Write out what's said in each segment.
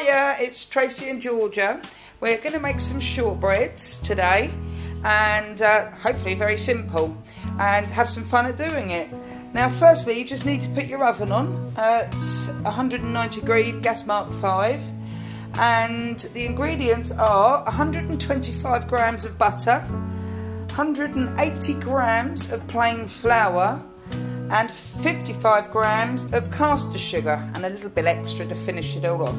Hiya, it's Tracy and Georgia. We're going to make some shortbreads today and uh, hopefully very simple and have some fun at doing it. Now firstly you just need to put your oven on at 190 degree gas mark 5 and the ingredients are 125 grams of butter, 180 grams of plain flour and 55 grams of caster sugar and a little bit extra to finish it all off.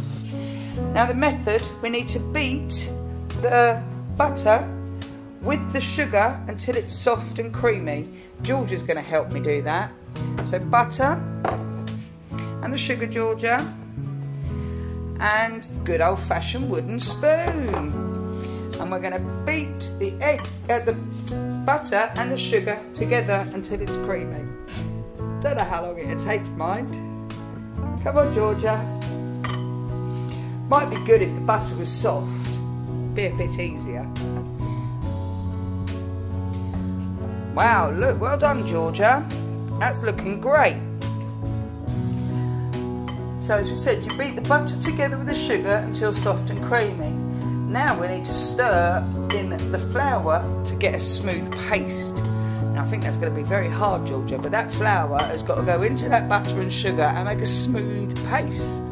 Now the method, we need to beat the butter with the sugar until it's soft and creamy. Georgia's going to help me do that. So butter and the sugar, Georgia, and good old-fashioned wooden spoon. And we're going to beat the egg, uh, the butter and the sugar together until it's creamy. Don't know how long it'll take, mind. Come on, Georgia. Might be good if the butter was soft. Be a bit easier. Wow, look, well done, Georgia. That's looking great. So as we said, you beat the butter together with the sugar until soft and creamy. Now we need to stir in the flour to get a smooth paste. Now I think that's going to be very hard, Georgia, but that flour has got to go into that butter and sugar and make a smooth paste.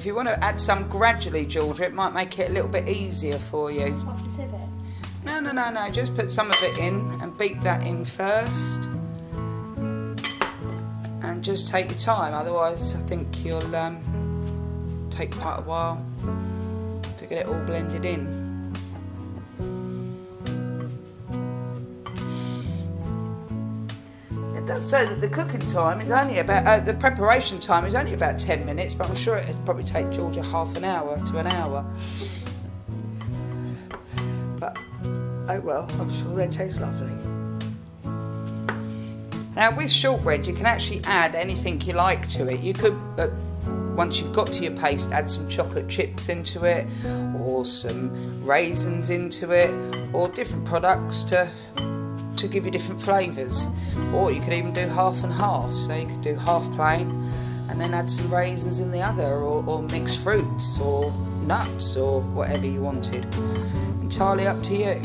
If you want to add some gradually, Georgia, it might make it a little bit easier for you. No, no, no, no, just put some of it in and beat that in first. And just take your time, otherwise I think you'll um, take quite a while to get it all blended in. Say that the cooking time is only about, uh, the preparation time is only about 10 minutes, but I'm sure it'd probably take Georgia half an hour to an hour. But, oh well, I'm sure they taste lovely. Now with shortbread, you can actually add anything you like to it. You could, uh, once you've got to your paste, add some chocolate chips into it, or some raisins into it, or different products to to give you different flavours. Or you could even do half and half. So you could do half plain and then add some raisins in the other, or, or mixed fruits, or nuts, or whatever you wanted. Entirely up to you.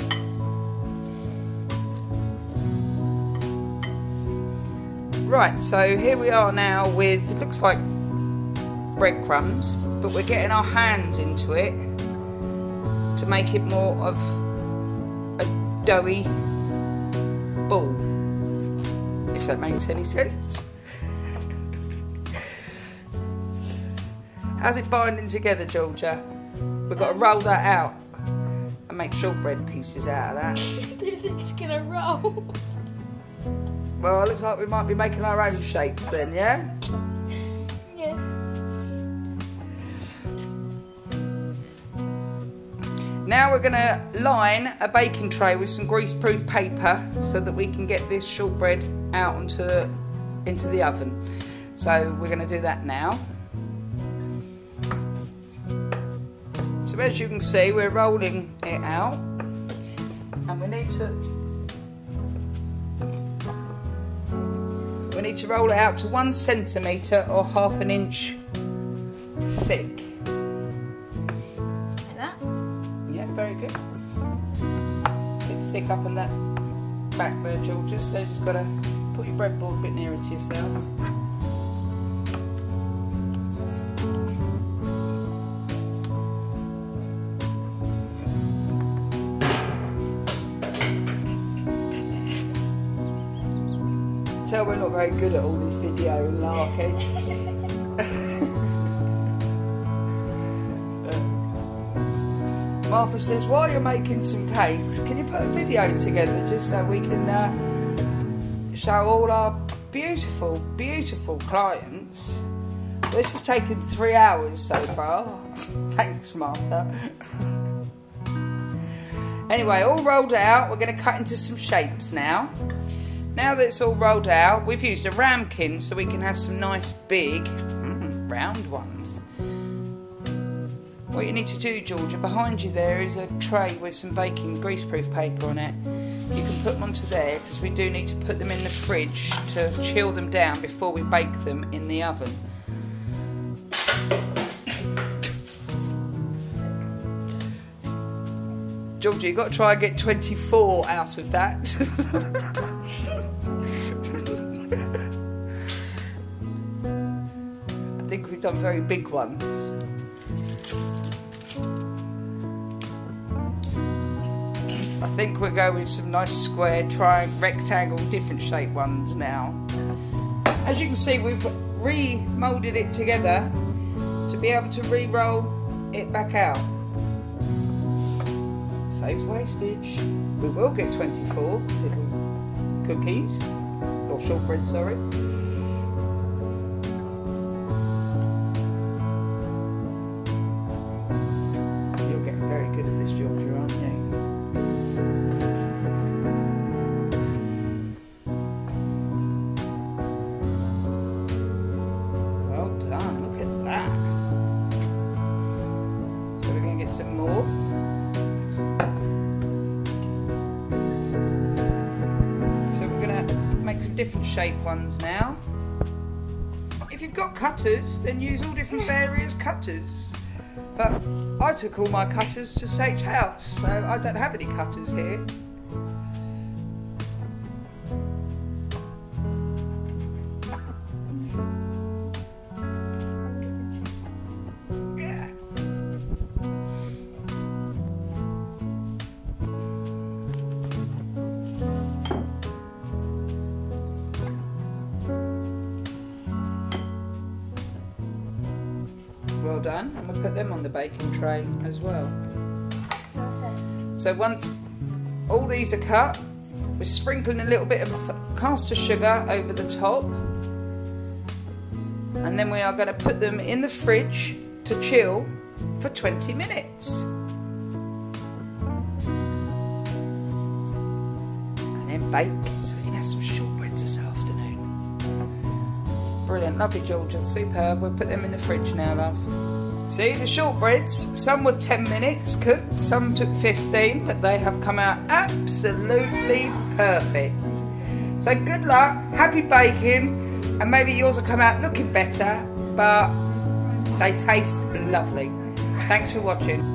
Right, so here we are now with, looks like breadcrumbs, but we're getting our hands into it to make it more of a doughy ball, if that makes any sense. How's it binding together, Georgia? We've got to roll that out and make shortbread pieces out of that. Do you think it's gonna roll? Well, it looks like we might be making our own shapes then? Yeah. Now we're going to line a baking tray with some greaseproof paper so that we can get this shortbread out onto, into the oven. So we're going to do that now. So as you can see, we're rolling it out and we need to we need to roll it out to one centimetre or half an inch thick. Very good. Bit thick up on that back there, Georgia, so you just got to put your breadboard a bit nearer to yourself. Tell we're not very good at all this video and. Martha says, while you're making some cakes, can you put a video together just so we can uh, show all our beautiful, beautiful clients? This has taken three hours so far. Thanks, Martha. anyway, all rolled out, we're going to cut into some shapes now. Now that it's all rolled out, we've used a ramekin so we can have some nice big mm, round ones. What you need to do, Georgia, behind you there is a tray with some baking greaseproof paper on it. you can put them onto there because we do need to put them in the fridge to chill them down before we bake them in the oven. Georgia, you've got to try and get 24 out of that. I think we've done very big ones. I think we'll go with some nice square, triangle, rectangle, different shape ones now. As you can see, we've re-moulded it together to be able to re-roll it back out. Saves wastage. We will get 24 little cookies, or shortbread, sorry. Different shape ones now. If you've got cutters, then use all different various cutters. But I took all my cutters to Sage House, so I don't have any cutters here. Done, and we'll put them on the baking tray as well. So once all these are cut, we're sprinkling a little bit of caster sugar over the top. And then we are going to put them in the fridge to chill for 20 minutes. And then bake, so we can have some shortbreads this afternoon. Brilliant, lovely Georgia, superb. We'll put them in the fridge now, love. See, the shortbreads, some were 10 minutes cooked, some took 15, but they have come out absolutely perfect. So good luck, happy baking, and maybe yours will come out looking better, but they taste lovely. Thanks for watching.